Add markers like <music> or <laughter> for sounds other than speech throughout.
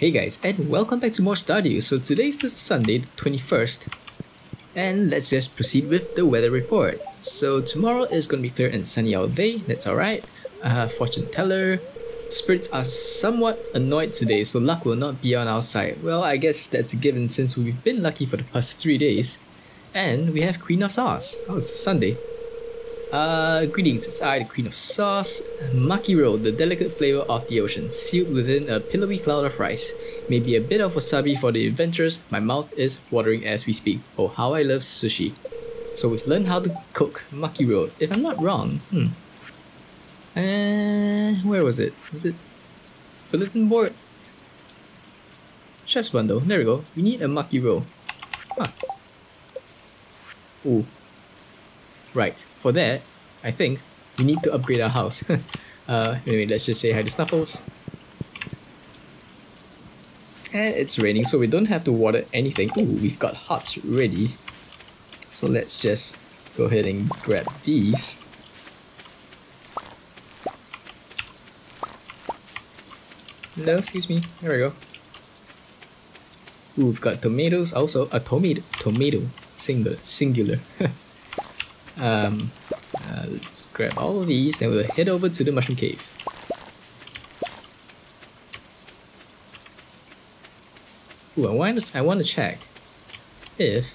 Hey guys, and welcome back to more Stardew. So today's the Sunday, the 21st, and let's just proceed with the weather report. So tomorrow is gonna be clear and sunny all day, that's alright. Uh, fortune teller, spirits are somewhat annoyed today, so luck will not be on our side. Well, I guess that's a given since we've been lucky for the past 3 days. And we have Queen of Sauce. Oh, it's Sunday. Uh, greetings, it's I, the Queen of Sauce. Maki roll, the delicate flavor of the ocean, sealed within a pillowy cloud of rice. Maybe a bit of wasabi for the adventurers, my mouth is watering as we speak. Oh, how I love sushi. So we've learned how to cook maki roll, if I'm not wrong. Hmm. And where was it? Was it bulletin board? Chef's bundle, there we go. We need a maki roll. Huh. Ooh, Right, for that, I think we need to upgrade our house. <laughs> uh, anyway, let's just say hi to Snuffles. And it's raining, so we don't have to water anything. Ooh, we've got hops ready. So let's just go ahead and grab these. No, excuse me. There we go. Ooh, we've got tomatoes also. A tomato. Tomato. Single. Singular. <laughs> Um, uh, let's grab all of these and we'll head over to the mushroom cave. Ooh, I want to, I want to check if...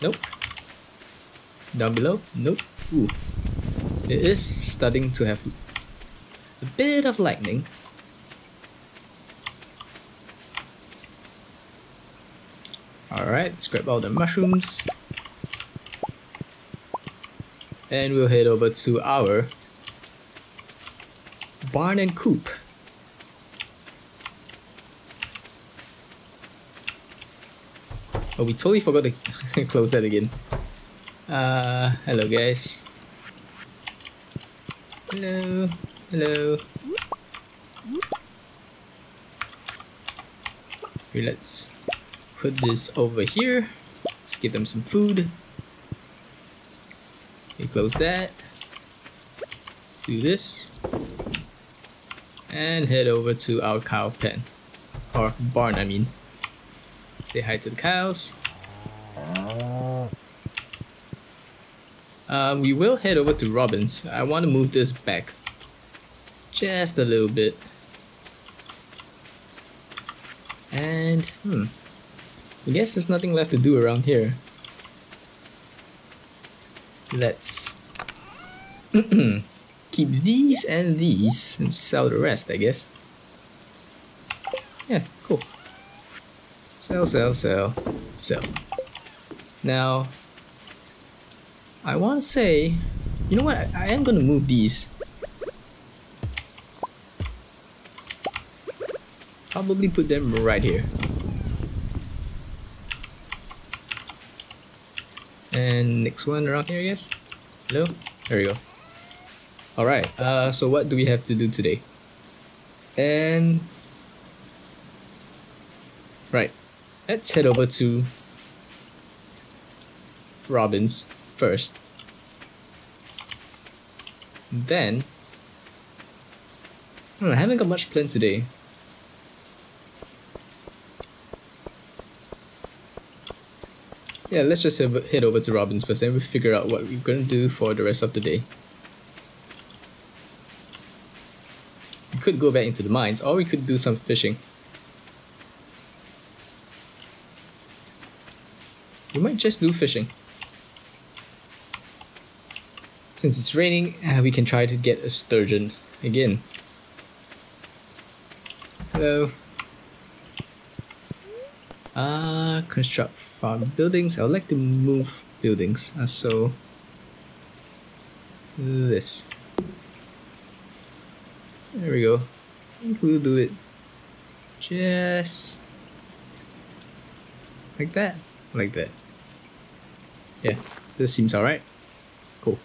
Nope. Down below? Nope. Ooh. It is starting to have a bit of lightning. Alright, let's grab all the mushrooms and we'll head over to our barn and coop. Oh, we totally forgot to <laughs> close that again. Uh, hello guys. Hello, hello. Here, let's put this over here. Let's give them some food. Close that. Let's do this. And head over to our cow pen. Or barn, I mean. Say hi to the cows. Um, we will head over to Robin's. I want to move this back just a little bit. And, hmm. I guess there's nothing left to do around here. Let's <clears throat> keep these and these and sell the rest, I guess. Yeah, cool. Sell, sell, sell, sell. Now, I want to say, you know what, I, I am going to move these. Probably put them right here. And next one around here, I guess? Hello? There we go. Alright, uh, so what do we have to do today? And... Right, let's head over to Robin's first. Then... I, know, I haven't got much planned today. Yeah, let's just head over to Robin's first and we figure out what we're going to do for the rest of the day. We could go back into the mines or we could do some fishing. We might just do fishing. Since it's raining, uh, we can try to get a sturgeon again. Hello. Uh, construct farm buildings. I would like to move buildings. Uh, so this. There we go. I think we'll do it just like that. Like that. Yeah, this seems alright. Cool.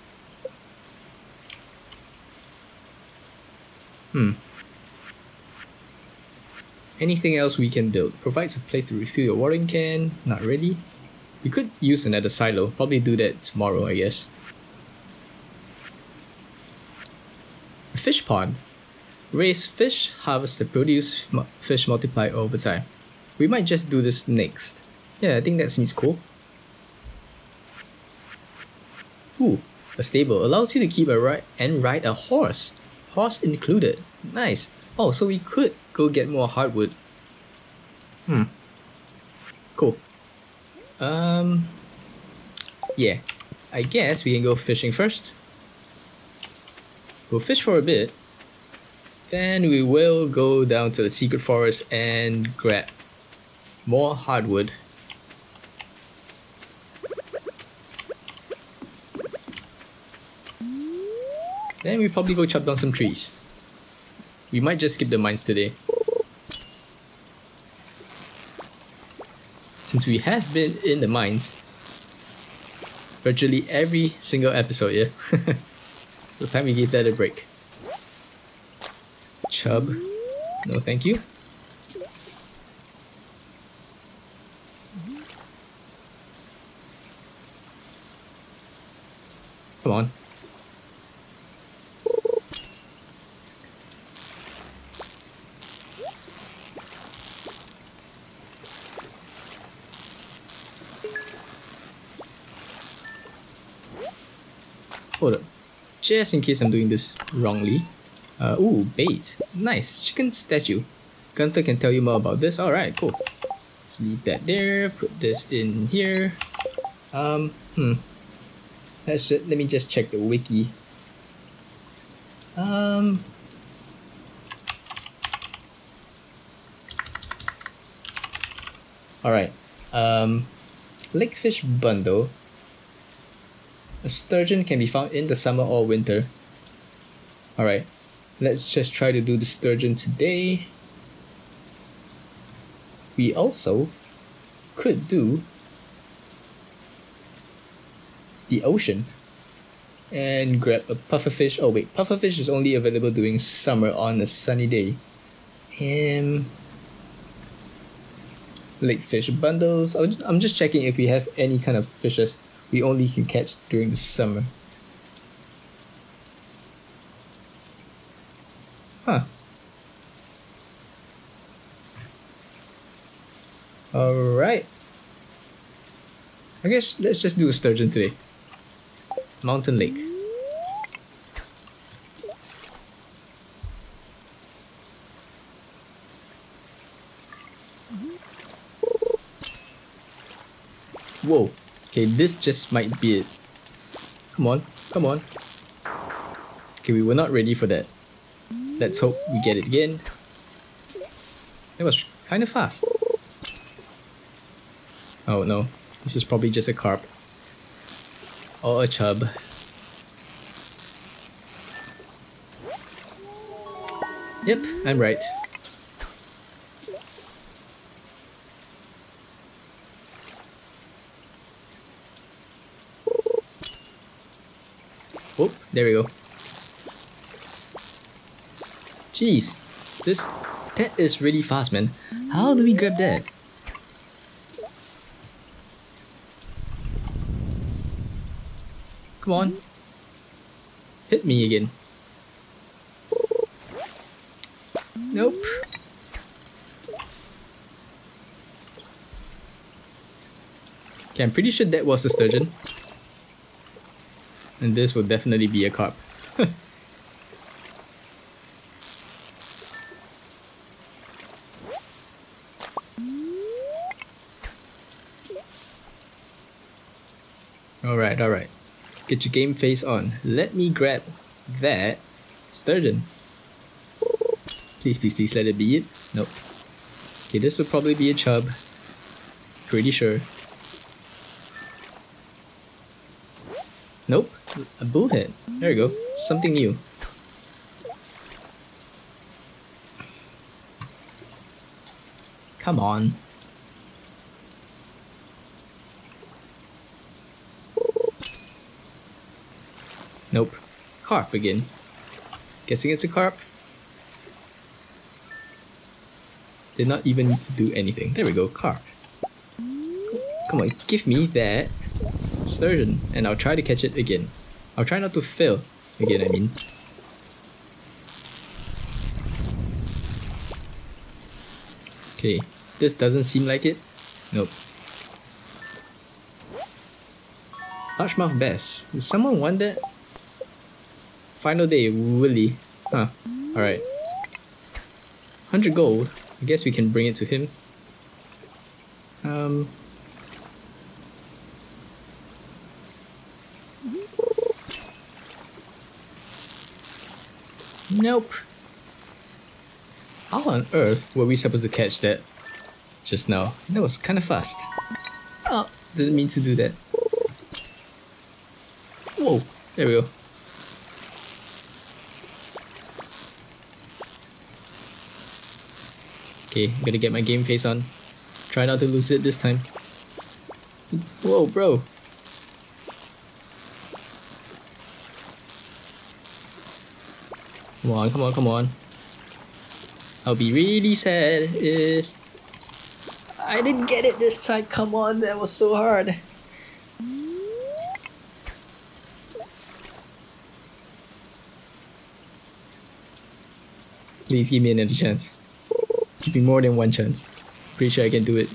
Hmm. Anything else we can build? Provides a place to refill your watering can. Not really. We could use another silo. Probably do that tomorrow, I guess. A fish pond. Raise fish, harvest the produce, fish multiply over time. We might just do this next. Yeah, I think that seems cool. Ooh, a stable allows you to keep a ride and ride a horse. Horse included. Nice. Oh, so we could go get more hardwood. Hmm. Cool. Um. Yeah. I guess we can go fishing first. We'll fish for a bit. Then we will go down to the secret forest and grab more hardwood. Then we probably go chop down some trees. We might just skip the mines today. Since we have been in the mines virtually every single episode, yeah? <laughs> so it's time we give that a break. Chub. No thank you. Come on. Hold up. Just in case I'm doing this wrongly. Uh, ooh, bait. Nice. Chicken statue. Gunther can tell you more about this. Alright, cool. Let's leave that there. Put this in here. Um, hmm. Let's just, let me just check the wiki. Um, Alright. Um, Lakefish Bundle a sturgeon can be found in the summer or winter. Alright, let's just try to do the sturgeon today. We also could do the ocean and grab a pufferfish. Oh wait, pufferfish is only available during summer on a sunny day. And lake fish bundles. I'm just checking if we have any kind of fishes we only can catch during the summer. Huh. Alright. I guess let's just do a sturgeon today. Mountain Lake. Whoa. Okay, this just might be it. Come on, come on. Okay, we were not ready for that. Let's hope we get it again. It was kind of fast. Oh no, this is probably just a carp. Or a chub. Yep, I'm right. Oh, there we go. Jeez, this that is really fast, man. How do we grab that? Come on. Hit me again. Nope. Okay, I'm pretty sure that was a sturgeon. And this will definitely be a carp. <laughs> alright, alright. Get your game face on. Let me grab that sturgeon. Please, please, please let it be it. Nope. Okay, this will probably be a chub. Pretty sure. Nope. A bullhead. There we go. Something new. Come on. Nope. Carp again. Guessing it's a carp. Did not even need to do anything. There we go, carp. Come on, give me that sturgeon, and I'll try to catch it again. I'll try not to fail again, I mean. Okay, this doesn't seem like it. Nope. Largemouth bass. Did someone want that? Final day, Willy. Huh, alright. 100 gold. I guess we can bring it to him. Um, Nope. How on earth were we supposed to catch that just now? That was kind of fast. Oh, didn't mean to do that. Whoa, there we go. Okay, gotta get my game face on. Try not to lose it this time. Whoa, bro. Come on, come on, come on. I'll be really sad if I didn't get it this time. Come on, that was so hard. Please give me another chance. Give me more than one chance. Pretty sure I can do it.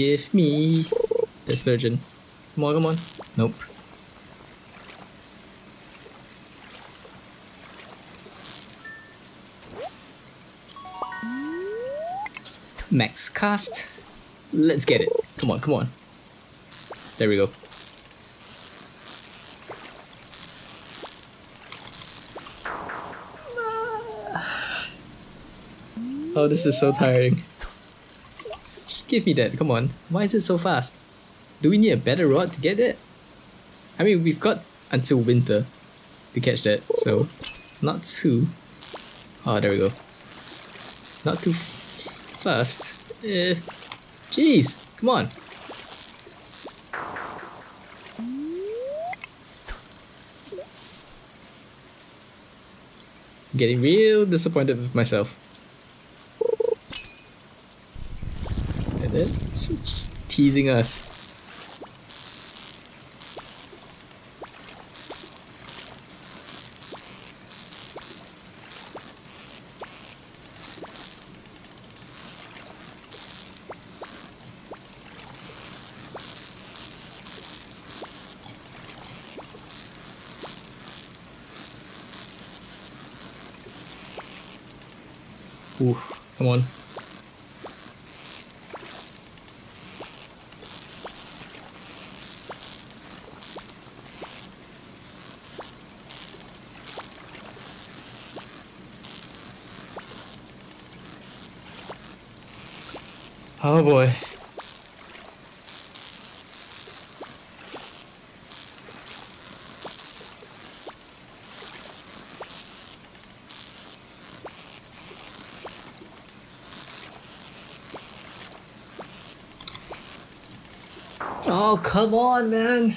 Give me the sturgeon. Come on, come on. Nope. Max cast. Let's get it. Come on, come on. There we go. Oh, this is so tiring. Give me that, come on. Why is it so fast? Do we need a better rod to get it? I mean, we've got until winter to catch that, so not too... Oh, there we go. Not too fast. Eh. Jeez, come on. getting real disappointed with myself. It's just teasing us. Ooh, come on. Oh boy. Oh, come on, man.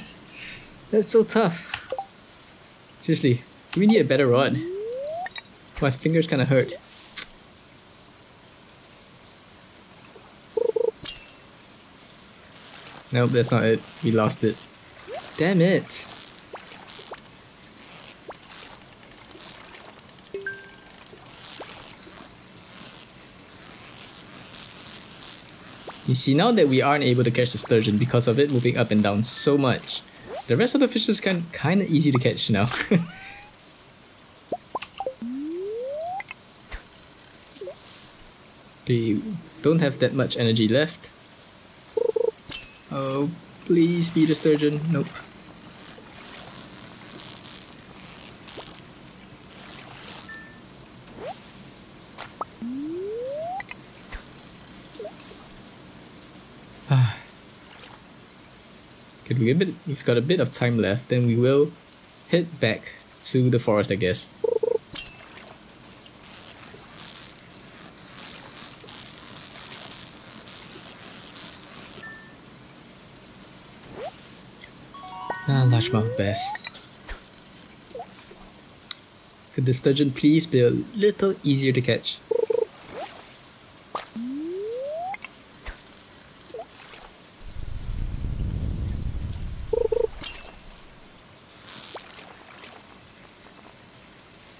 That's so tough. Seriously, we need a better rod. My fingers kind of hurt. Nope, that's not it. We lost it. Damn it. You see, now that we aren't able to catch the sturgeon because of it moving up and down so much, the rest of the fishes can kind of easy to catch now. <laughs> we don't have that much energy left. Please be the sturgeon. Nope. Okay, we we've got a bit of time left, then we will head back to the forest, I guess. my best. Could the sturgeon please be a little easier to catch?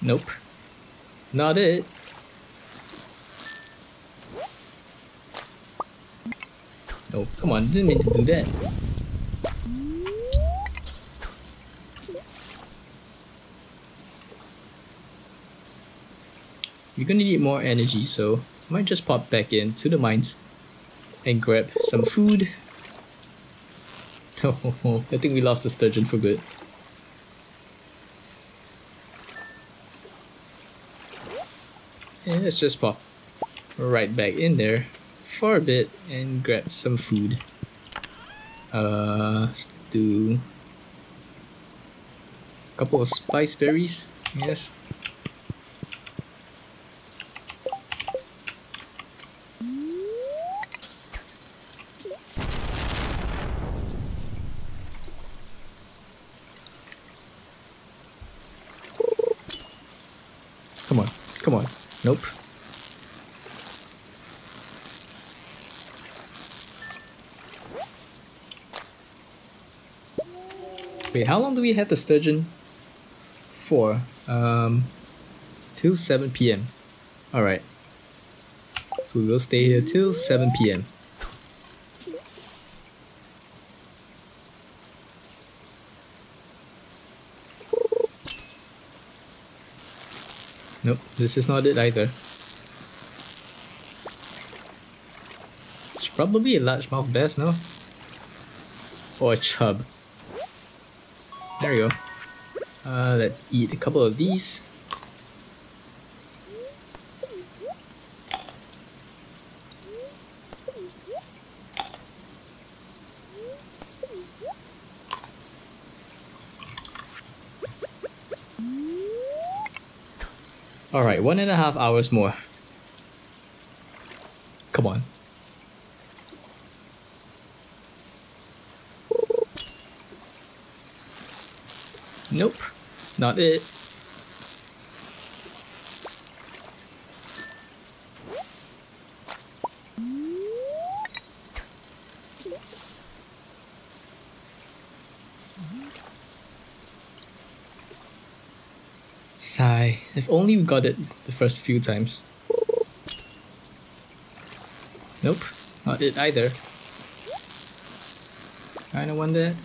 Nope. Not it. Nope, come on, didn't mean to do that. We're gonna need more energy, so I might just pop back into the mines and grab some food. Oh, <laughs> I think we lost the sturgeon for good. And let's just pop right back in there for a bit and grab some food. Uh, let's do a couple of spice berries, yes. Come on, come on. Nope. Wait, how long do we have the sturgeon for? Um, till 7 p.m. Alright. So we will stay here till 7 p.m. Nope, this is not it either. It's probably a largemouth bass, no? Or a chub. There we go. Uh, let's eat a couple of these. Alright, one and a half hours more. Come on. Nope, not it. Sigh. If only got it the first few times. Nope, not it either. Kinda want that.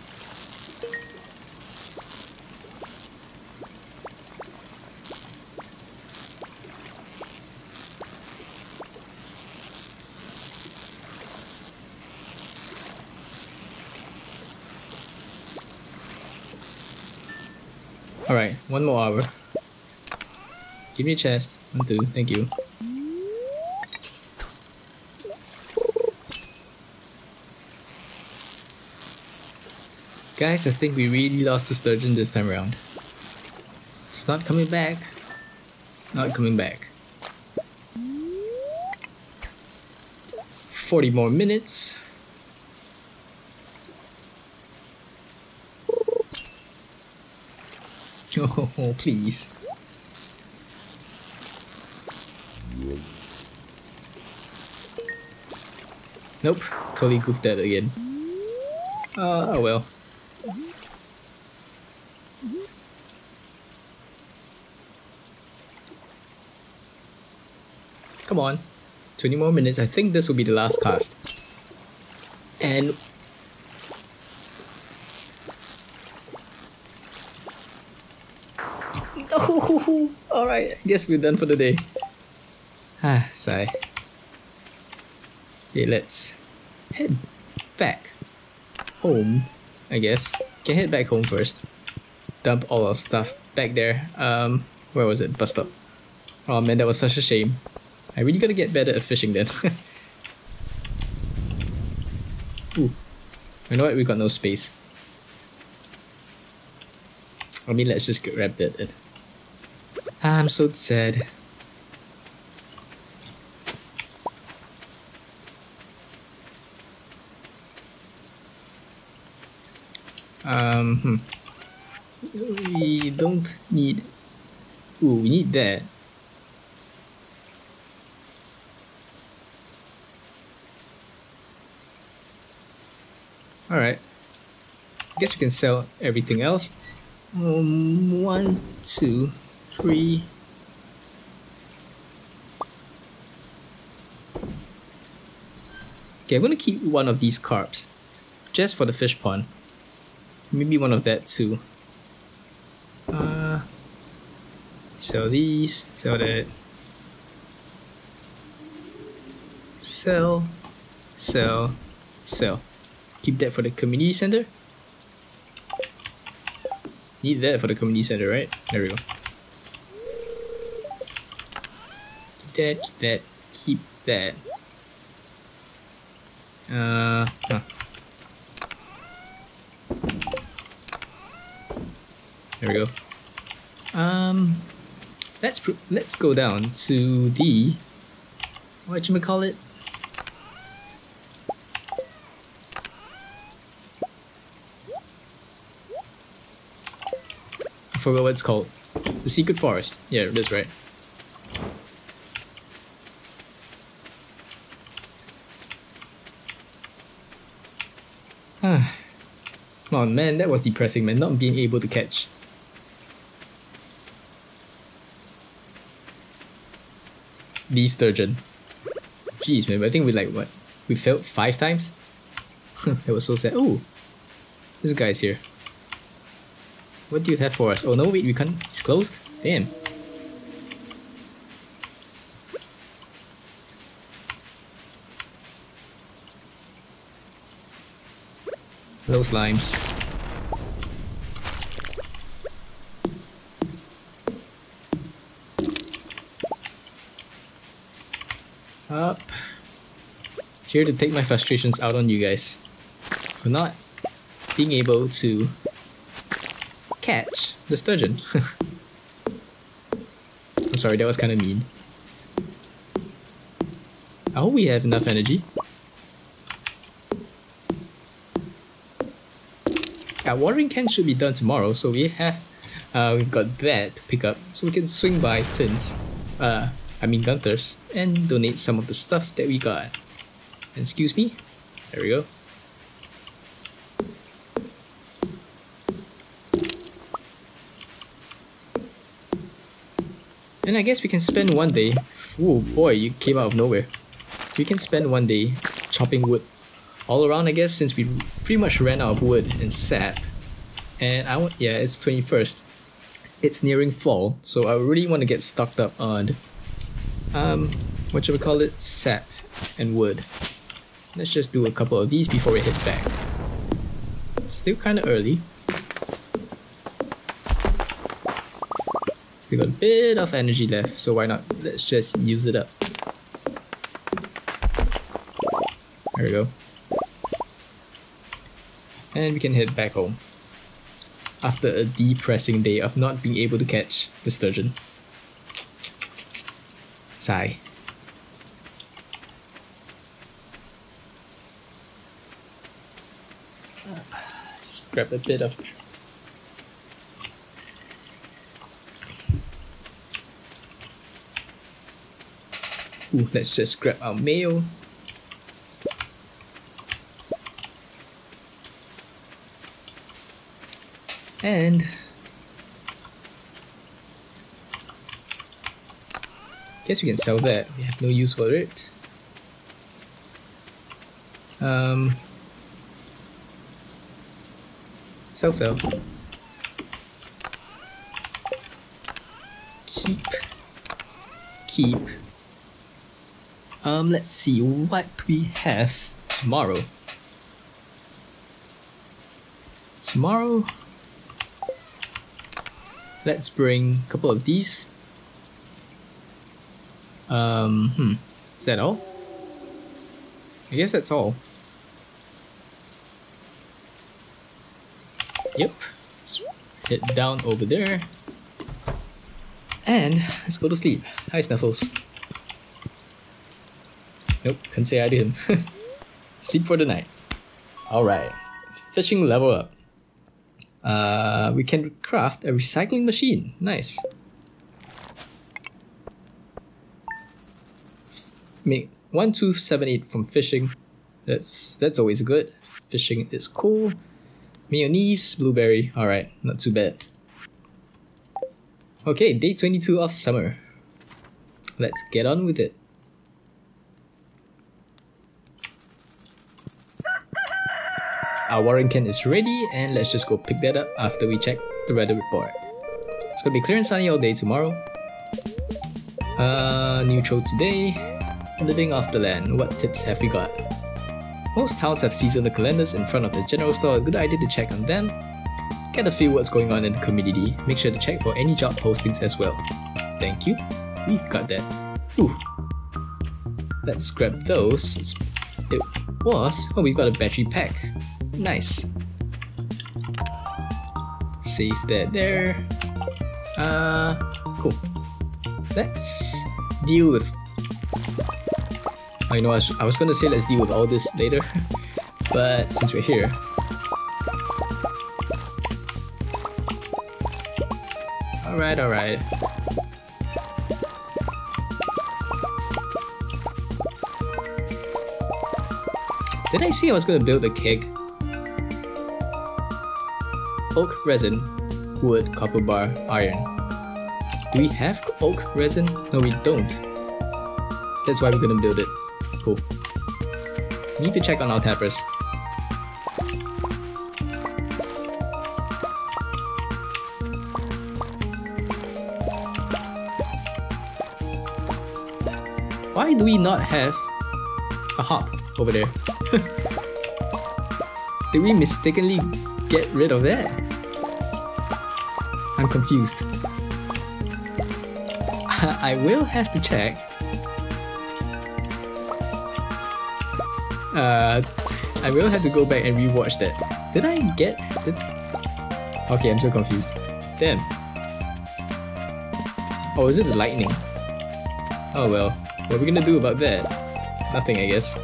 Alright, one more hour. Give me a chest. One, two, thank you. Guys, I think we really lost the sturgeon this time around. It's not coming back. It's not coming back. 40 more minutes. <laughs> Oh, please. Nope, totally goofed that again. Uh, oh well. Come on. 20 more minutes. I think this will be the last cast. And <laughs> alright, I guess we're done for the day. Ah, <sighs> sigh. Okay, let's head back home, I guess. Can head back home first. Dump all our stuff back there. Um, where was it? Bus stop. Oh man, that was such a shame. I really gotta get better at fishing then. <laughs> Ooh. You know what? We got no space. I mean, let's just grab that. I'm so sad. there Alright. I guess we can sell everything else. Um, one, two, three. Okay, I'm gonna keep one of these carps. Just for the fish pond. Maybe one of that too. Sell these, sell that. Sell, sell, sell. Keep that for the community center. Need that for the community center, right? There we go. Keep that, keep that, keep that. Uh, huh. There we go. Um, let's let's go down to the what you call it. I forgot what it's called. The secret forest. Yeah, that's right. Ah. Oh man, that was depressing, man. Not being able to catch. The sturgeon. Jeez, man. I think we like what? We failed five times. <laughs> that was so sad. Oh, this guy's here. What do you have for us? Oh no, wait, we can't. It's closed. Damn. Hello, slimes. Up. Here to take my frustrations out on you guys. For not being able to catch the sturgeon. <laughs> I'm sorry, that was kind of mean. I hope we have enough energy. Yeah, watering can should be done tomorrow, so we have uh, we've got that to pick up, so we can swing by Clint's, uh, I mean Gunther's, and donate some of the stuff that we got. Excuse me? There we go. And I guess we can spend one day. Oh boy, you came out of nowhere. We can spend one day chopping wood all around, I guess, since we pretty much ran out of wood and sap. And I want, yeah, it's 21st. It's nearing fall, so I really want to get stocked up on, um, what should we call it? Sap and wood. Let's just do a couple of these before we head back. Still kind of early. Still got a bit of energy left, so why not? Let's just use it up. There we go. And we can head back home. After a depressing day of not being able to catch the sturgeon. Sigh. Let's grab a bit of Ooh, let's just grab our mail. And guess we can sell that. We have no use for it. Um, sell. Keep. Keep. Um, let's see what we have tomorrow. Tomorrow, let's bring a couple of these. Um, hmm, is that all? I guess that's all. Yep. Head down over there. And let's go to sleep. Hi, Snuffles. Nope, can't say I didn't. <laughs> Sleep for the night. Alright. Fishing level up. Uh, we can craft a recycling machine. Nice. Make one two seven eight from fishing. That's that's always good. Fishing is cool. Mayonnaise, blueberry. Alright, not too bad. Okay, day 22 of summer. Let's get on with it. our watering can is ready and let's just go pick that up after we check the weather report. It's gonna be clear and sunny all day tomorrow. Uh, neutral today. Living off the land, what tips have we got? Most towns have seasonal calendars in front of the general store, a good idea to check on them. Get a feel what's going on in the community, make sure to check for any job postings as well. Thank you, we've got that. Ooh. Let's grab those. It was, oh we've got a battery pack. Nice. Save that there. Uh, cool. Let's deal with I know I was, I was gonna say let's deal with all this later, but since we're here, Alright, alright. Did I say I was gonna build a keg? Oak resin, wood, copper bar, iron. Do we have oak resin? No, we don't. That's why we're gonna build it. Need to check on our tappers. Why do we not have a hop over there? <laughs> Did we mistakenly get rid of that? I'm confused. <laughs> I will have to check I will have to go back and rewatch that. Did I get... Did... Okay, I'm so confused. Damn. Oh, is it the lightning? Oh well. What are we gonna do about that? Nothing, I guess.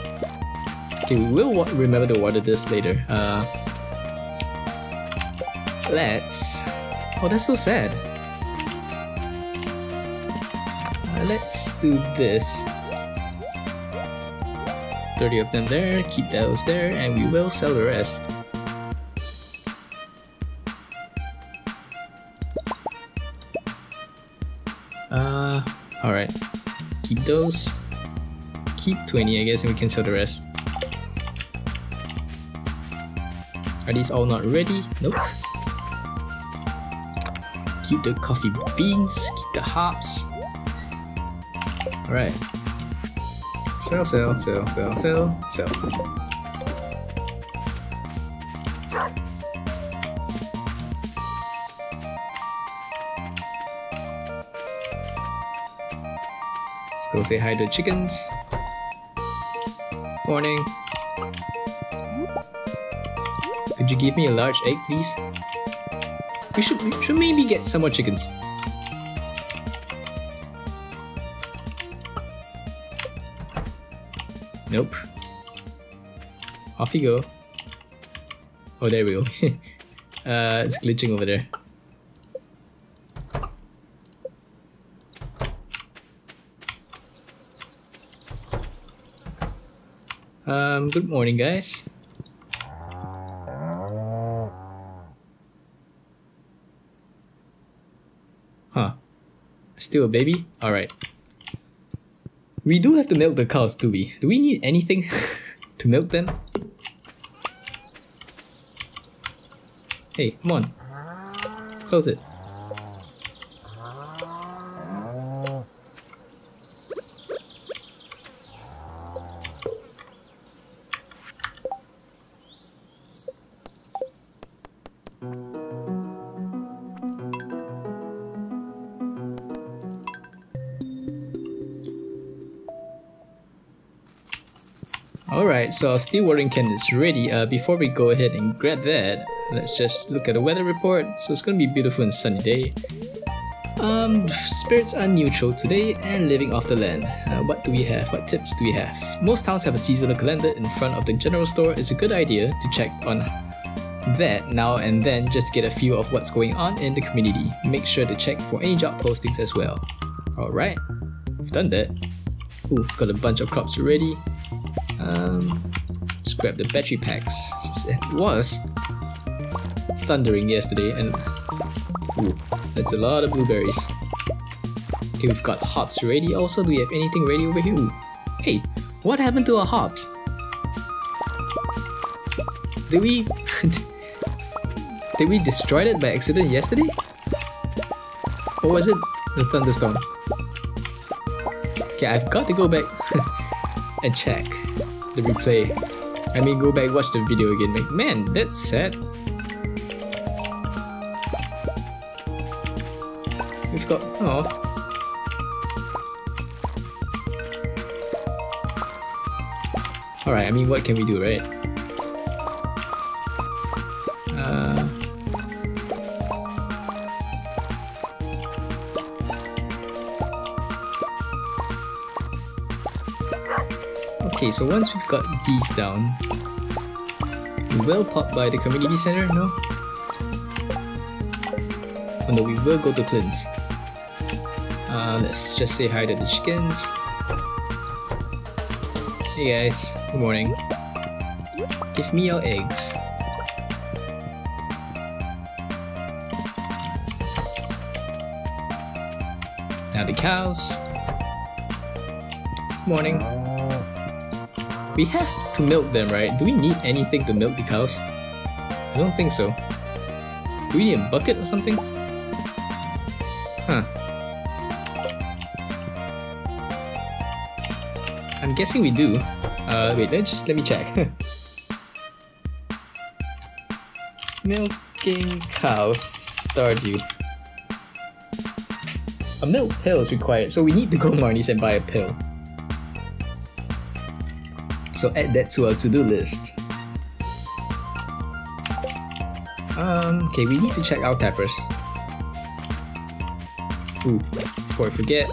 Okay, we will remember to water this later. Uh, let's... Oh, that's so sad. Uh, let's do this. 30 of them there, keep those there, and we will sell the rest. Uh, alright. Keep those. Keep 20 I guess and we can sell the rest. Are these all not ready? Nope. Keep the coffee beans, keep the hops. Alright. Sell, sell, sell, sell, sell, sell. Let's go say hi to the chickens. Morning. Could you give me a large egg, please? We should, we should maybe get some more chickens. Off you go. Oh, there we go. <laughs> uh, it's glitching over there. Um, good morning, guys. Huh. Still a baby? Alright. We do have to milk the cows, do we? Do we need anything <laughs> to milk them? Hey, come on. Close it. Alright, so our steel watering can is ready. Uh, before we go ahead and grab that, let's just look at the weather report. So it's gonna be beautiful and sunny day. Um, spirits are neutral today and living off the land. Uh, what do we have? What tips do we have? Most towns have a seasonal calendar in front of the general store. It's a good idea to check on that now and then just get a feel of what's going on in the community. Make sure to check for any job postings as well. Alright, we've done that. Ooh, got a bunch of crops already. Um, let's grab the battery packs. It was thundering yesterday and ooh, that's a lot of blueberries. Okay, we've got hops ready. Also, do we have anything ready over here? Hey, what happened to our hops? Did we... <laughs> did we destroy it by accident yesterday? Or was it the thunderstorm? Okay, I've got to go back <laughs> and check the replay. I mean, go back watch the video again. Like, man, that's sad. Alright, I mean, what can we do, right? Uh, okay, so once we've got these down, we will pop by the community center, no? Oh no, we will go to Clint's. Uh, let's just say hi to the chickens. Hey guys, good morning. Give me your eggs. Now the cows. Morning. We have to milk them, right? Do we need anything to milk the cows? I don't think so. Do we need a bucket or something? Guessing we do. Uh, wait, let's just let me check. <laughs> Milking cows, Stardew. A milk pill is required, so we need to go <laughs> Marnie's and buy a pill. So add that to our to-do list. Um, okay, we need to check our tappers. Ooh, before I forget.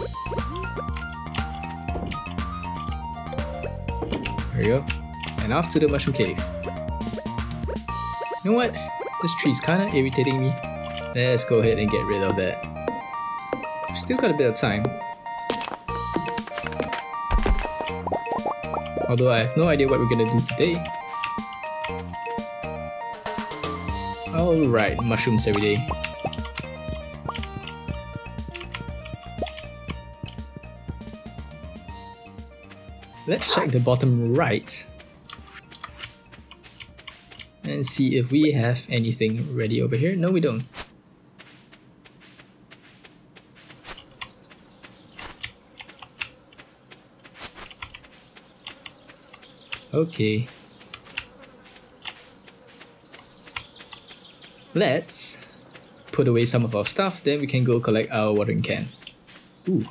And off to the mushroom cave. You know what? This tree's kinda irritating me. Let's go ahead and get rid of that. Still got a bit of time. Although I have no idea what we're gonna do today. Alright, mushrooms every day. Let's check the bottom right and see if we have anything ready over here. No, we don't. Okay. Let's put away some of our stuff, then we can go collect our watering can. Ooh.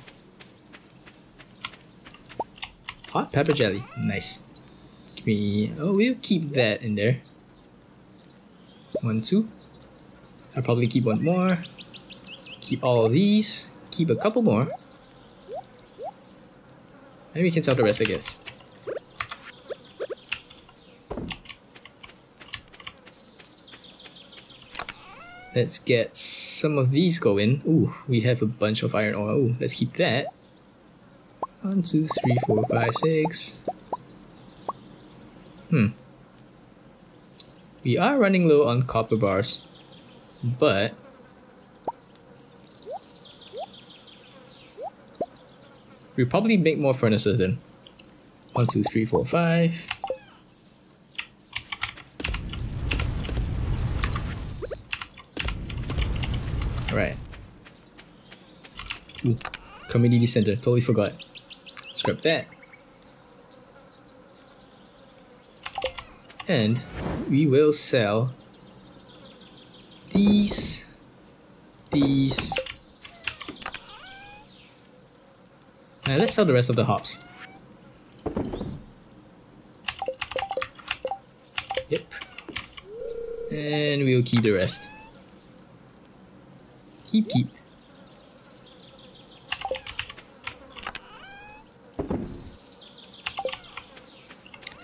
Hot pepper jelly. Nice. Give me... Oh, we'll keep that in there. One, two. I'll probably keep one more. Keep all of these. Keep a couple more. And we can sell the rest, I guess. Let's get some of these going. Ooh, we have a bunch of iron ore. Ooh, let's keep that. One, two, three, four, five, six. Hmm. We are running low on copper bars, but we probably make more furnaces then. One, two, three, four, five. Alright. Ooh, community center, totally forgot. Scrap that. And we will sell these, these, and let's sell the rest of the hops. Yep. And we'll keep the rest. Keep, keep.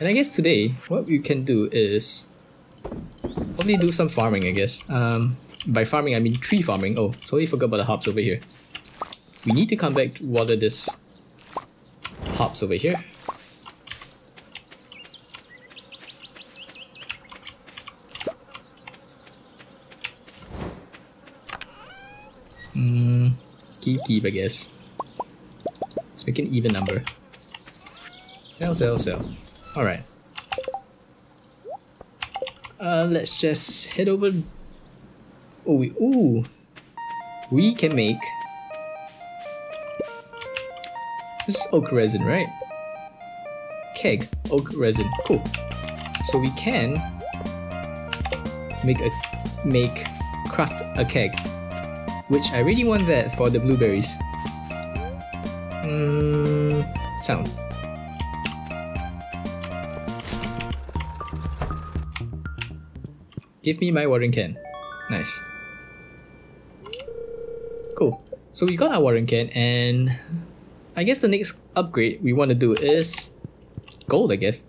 And I guess today, what we can do is probably do some farming, I guess. Um, by farming, I mean tree farming. Oh, sorry, forgot about the hops over here. We need to come back to water this hops over here. Hmm, keep, keep, I guess. Let's make an even number. Sell, sell, sell. Alright. Uh, let's just head over. Oh, we, ooh, we can make. This is oak resin, right? Keg, oak resin, cool. So we can make a make craft a keg, which I really want that for the blueberries. Hmm, sound. Give me my watering can. Nice. Cool. So we got our watering can and I guess the next upgrade we want to do is gold, I guess.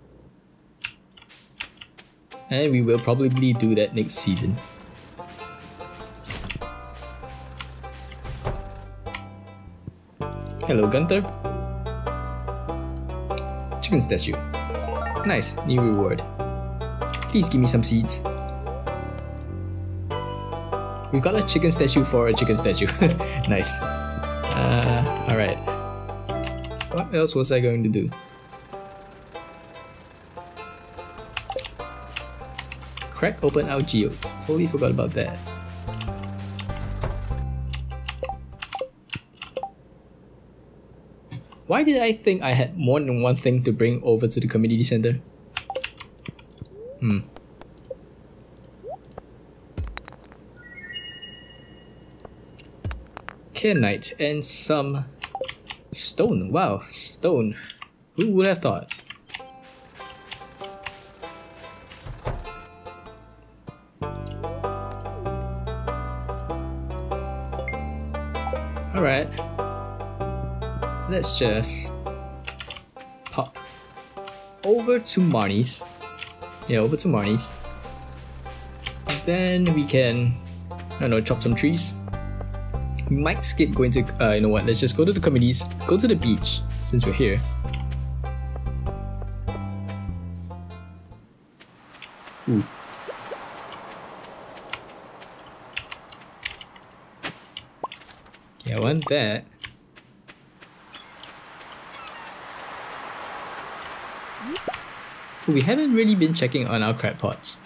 And we will probably do that next season. Hello, Gunther. Chicken statue. Nice, new reward. Please give me some seeds. We got a chicken statue for a chicken statue. <laughs> nice. Uh, alright. What else was I going to do? Crack open our geodes. Totally forgot about that. Why did I think I had more than one thing to bring over to the community center? Hmm. Kyanite and some stone. Wow, stone. Who would have thought? Alright. Let's just pop over to Marnie's. Yeah, over to Marnie's. Then we can, I don't know, chop some trees we might skip going to, uh, you know what, let's just go to the comedies, go to the beach, since we're here. Ooh. Yeah, I want that. We haven't really been checking on our crab pots.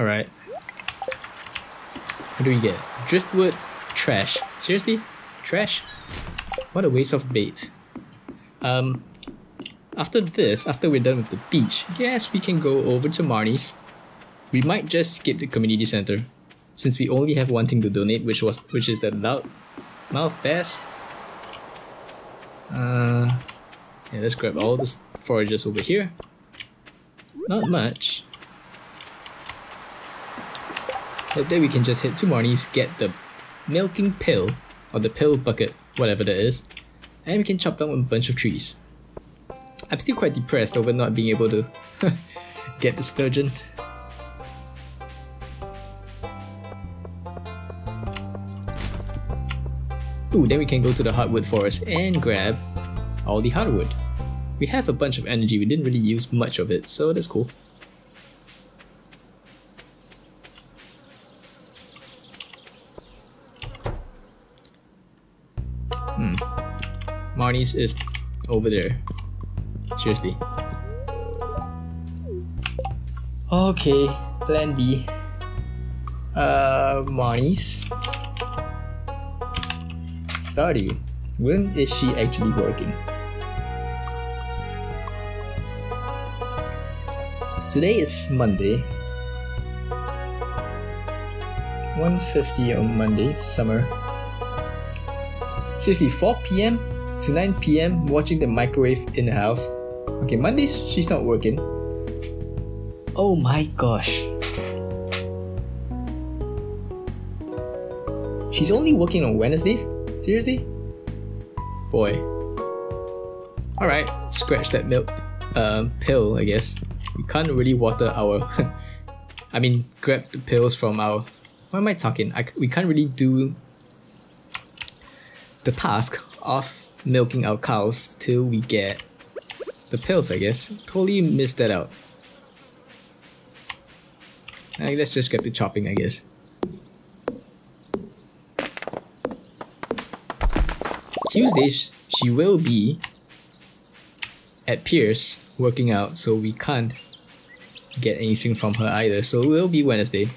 Alright. What do we get? Driftwood trash. Seriously? Trash? What a waste of bait. Um, after this, after we're done with the beach, yes, we can go over to Marnie's. We might just skip the community center, since we only have one thing to donate, which was which is the loud mouth bass. Uh, yeah, let's grab all the forages over here. Not much. But then we can just hit two Marnies, get the milking pill, or the pill bucket, whatever that is, and we can chop down a bunch of trees. I'm still quite depressed over not being able to <laughs> get the sturgeon. Ooh, then we can go to the hardwood forest and grab all the hardwood. We have a bunch of energy, we didn't really use much of it, so that's cool. Marnie's is over there. Seriously. Okay, plan B. Uh, Marnie's. Stardew. When is she actually working? Today is Monday. 1.50 on Monday, summer. Seriously, 4 p.m.? To 9 p.m. watching the microwave in the house. Okay, Mondays she's not working. Oh my gosh. She's only working on Wednesdays? Seriously? Boy. Alright, scratch that milk um, pill, I guess. We can't really water our... <laughs> I mean, grab the pills from our... What am I talking? I, we can't really do the task of milking our cows till we get the pills, I guess. Totally missed that out. Uh, let's just get the chopping, I guess. Tuesday, she will be at Pierre's working out, so we can't get anything from her either. So it will be Wednesday.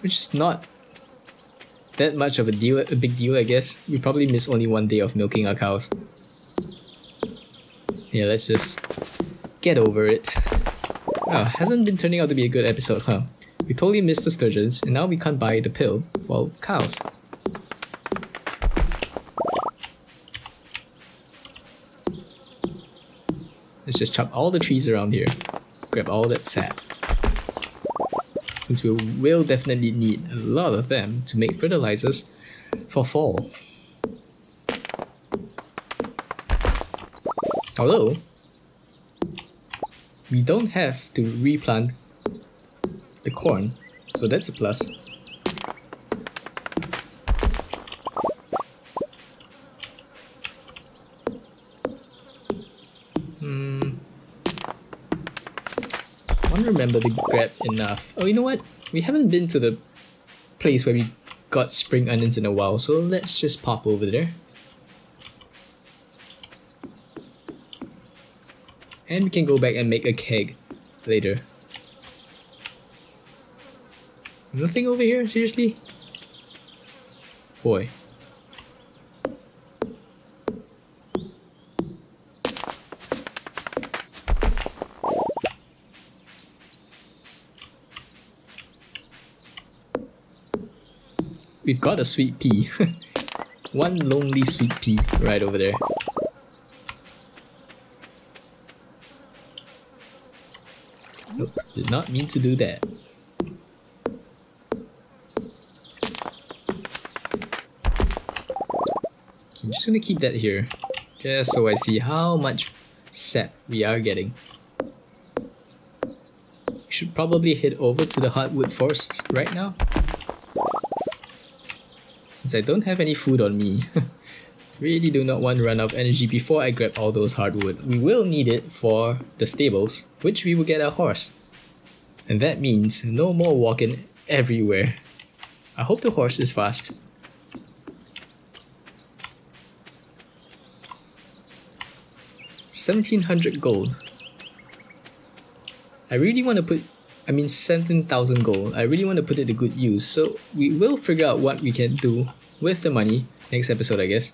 Which is not that much of a deal, a big deal, I guess. We probably miss only one day of milking our cows. Yeah, let's just get over it. Oh, hasn't been turning out to be a good episode, huh? We totally missed the sturgeons, and now we can't buy the pill for cows. Let's just chop all the trees around here. Grab all that sap. Since we will definitely need a lot of them to make fertilizers for fall. Although, we don't have to replant the corn, so that's a plus. Remember to grab enough. Oh, you know what? We haven't been to the place where we got spring onions in a while, so let's just pop over there. And we can go back and make a keg later. Nothing over here? Seriously? Boy. We've got a sweet pea. <laughs> One lonely sweet pea right over there. Nope, did not mean to do that. I'm just gonna keep that here, just so I see how much sap we are getting. We Should probably head over to the hardwood forest right now. I don't have any food on me. <laughs> really do not want to run out of energy before I grab all those hardwood. We will need it for the stables, which we will get a horse. And that means no more walking everywhere. I hope the horse is fast. Seventeen hundred gold. I really want to put I mean 17,000 gold. I really want to put it to good use. So we will figure out what we can do with the money next episode, I guess.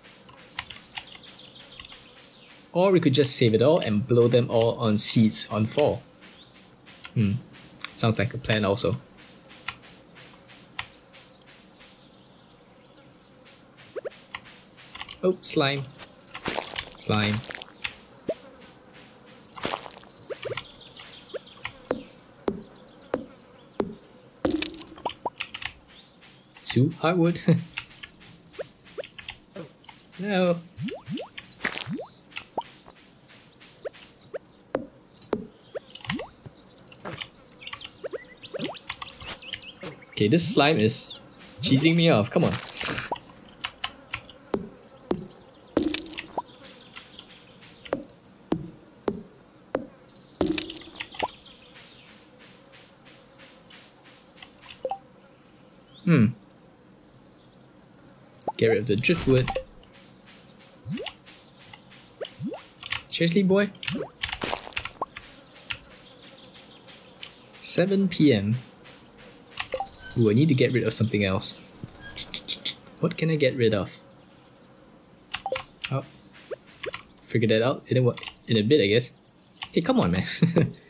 Or we could just save it all and blow them all on seeds on fall. Hmm. Sounds like a plan also. Oh, slime. Slime. Two hardwood. <laughs> no. Okay, this slime is cheesing me off. Come on. Hmm. Get rid of the driftwood. Seriously, boy? 7 p.m. Ooh, I need to get rid of something else. What can I get rid of? Oh, figure that out in a, in a bit, I guess. Hey, come on, man. <laughs>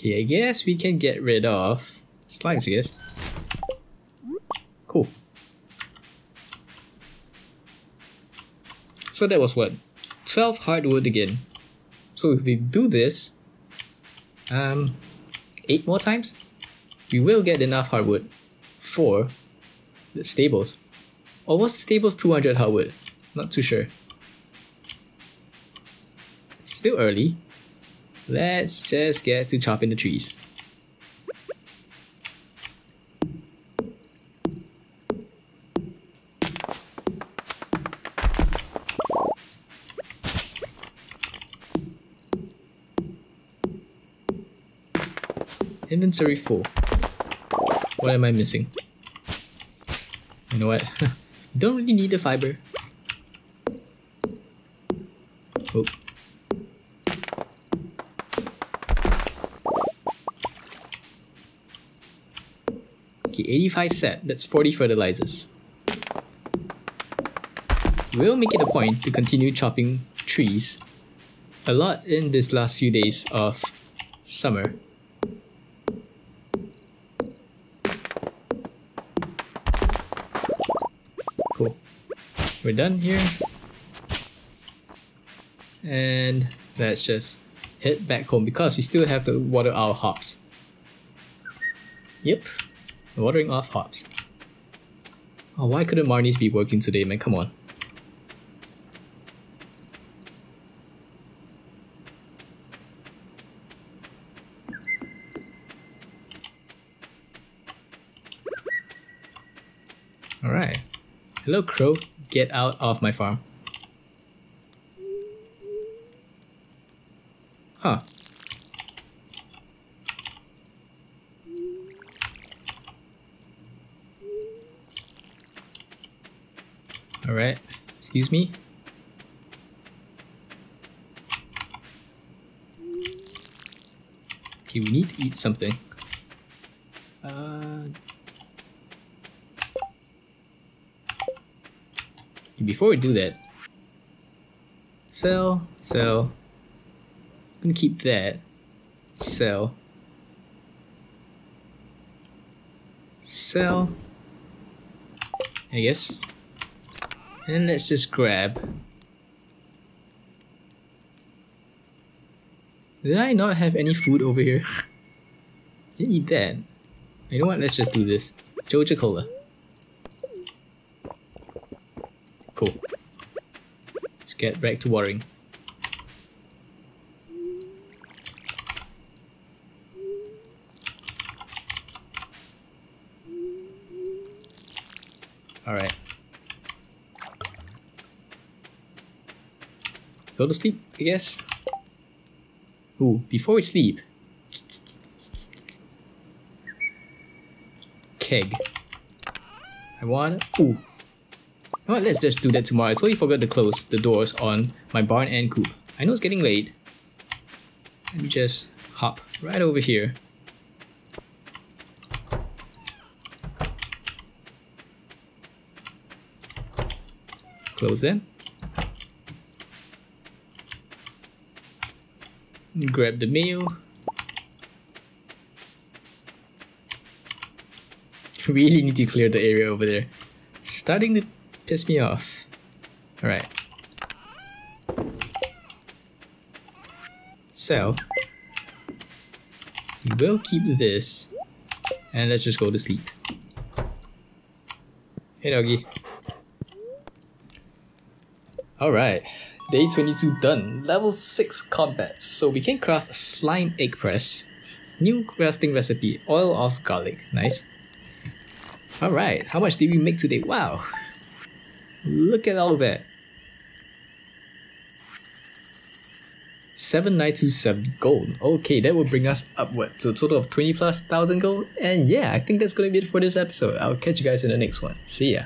okay, I guess we can get rid of slimes, I guess. Cool. So that was what? 12 hardwood again. So if we do this, um, 8 more times, we will get enough hardwood for the stables. Or was the stables 200 hardwood? Not too sure. Still early. Let's just get to chopping the trees. Inventory full. What am I missing? You know what? <laughs> Don't really need the fiber. 85 set. That's 40 fertilizers. We'll make it a point to continue chopping trees a lot in this last few days of summer Cool. we're done here. And let's just head back home because we still have to water our hops. Yep, watering off hops. Oh, why couldn't Marnie's be working today, man? Come on. Alright. Hello, Crow get out of my farm. Huh. Alright, excuse me. Okay, we need to eat something. Uh, before we do that, sell, sell. I'm gonna keep that. Sell. Sell. I guess. And let's just grab. Did I not have any food over here? <laughs> Didn't eat that. You know what? Let's just do this. Joja Cola. Cool. Let's get back to watering. Alright. Go to sleep, I guess. Ooh, before we sleep. Keg. I want... Ooh, know what, let's just do that tomorrow. I totally forgot to close the doors on my barn and coop. I know it's getting late. Let me just hop right over here. Close them. Grab the mail. <laughs> Really need to clear the area over there. Starting to piss me off. Alright. So, we'll keep this and let's just go to sleep. Hey doggy. Alright, day 22 done. Level 6 combat. So we can craft a slime egg press. New crafting recipe, oil of garlic. Nice. Alright, how much did we make today? Wow, Look at all of that. 7927 gold. Okay, that will bring us upward to a total of 20 plus thousand gold. And yeah, I think that's gonna be it for this episode. I'll catch you guys in the next one. See ya.